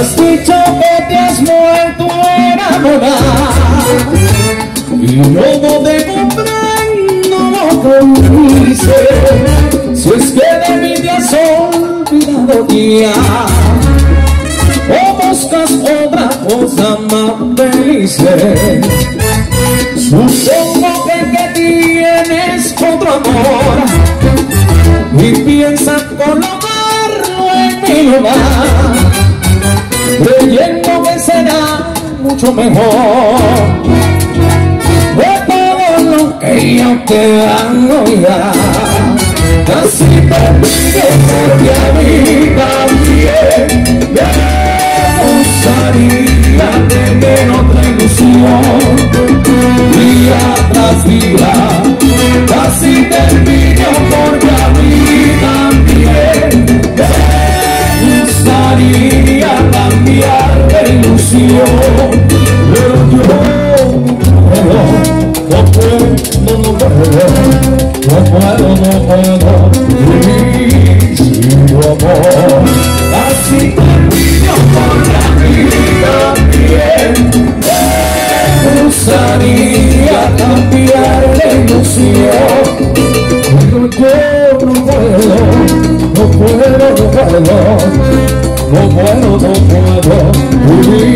has dicho que te has muerto enamorada. Y no te comprendo, no condice si es que de mí te has olvidado ya. O buscas otra cosa más feliz supongo que, que tienes otro amor. Y piensas colocarlo en mi lugar mucho mejor de todo lo que yo te hago ya. Te pido puedo, no puedo, no puedo, no puedo vivir sin tu amor. Así te pido por la vida también, me gustaría cambiar de ilusión, pero yo no puedo, no puedo, no puedo. No puedo, no puedo vivir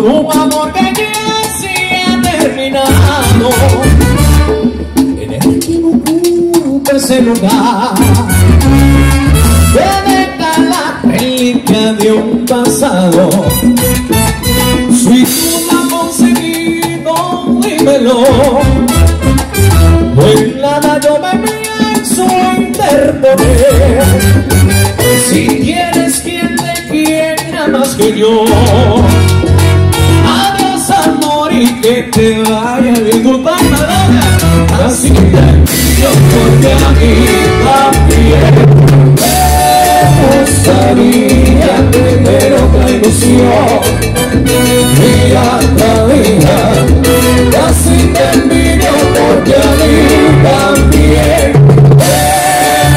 un amor que ya se ha terminado. En el que no ocupa ese lugar. Dejar la reliquia de un pasado. Si tú la has conseguido, dímelo. No en nada yo me pienso interponer. Si tienes quien te quiera más que yo. Que te vaya bien. Así te pido porque a mí también me gustaría tener otra ilusión. Tras día, casi te envidio porque a mí también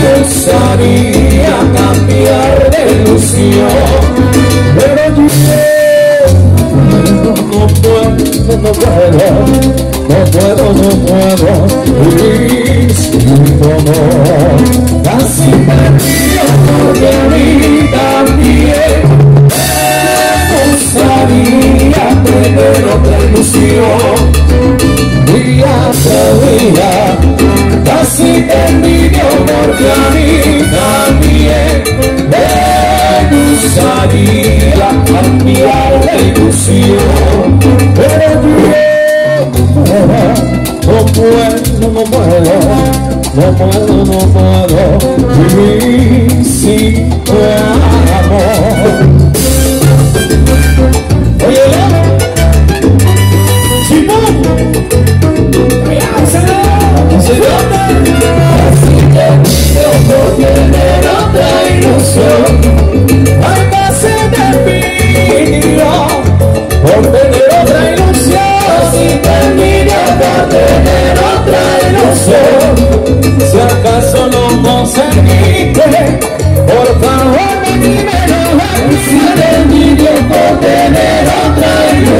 me gustaría cambiar de ilusión. No puedo, no puedo, no puedo vivir sin tu amor. Casi te pido porque a mí también me gustaría tener otra ilusión. Día tras día, casi te envidio porque a mí también me gustaría puedo, vivir sin tu amor. Oye, Así por tener otra ilusión. Ay, casi te por tener otra.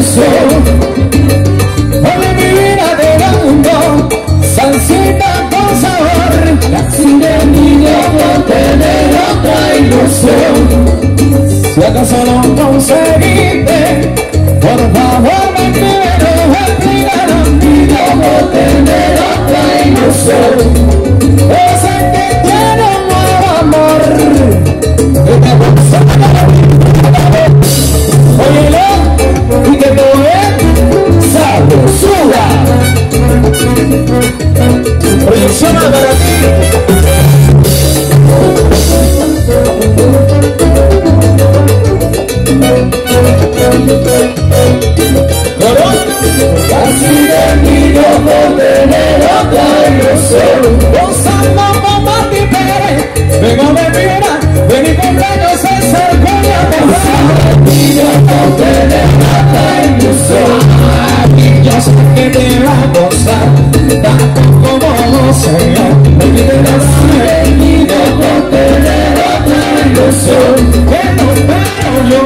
Ilusión. Hola mi vida de mundo, salsita con sabor, casi de niño por tener otra ilusión. Si acaso no conseguiste, por favor me quiero explicar mi por tener otra ilusión. Yo soy el número yo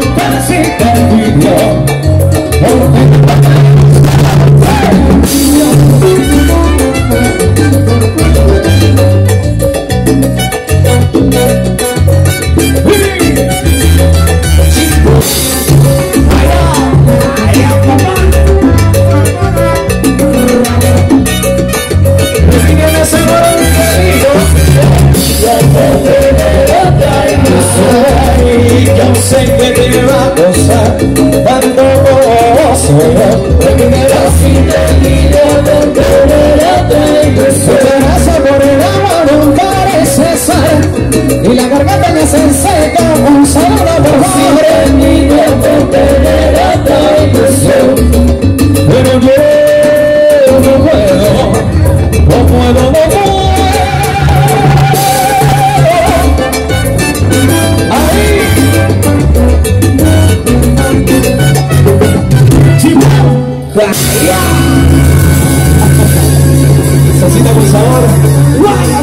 Sigan sempre mirando, sabe? Dando voz, olhando, terminar a fim dele. Salsita con sabor.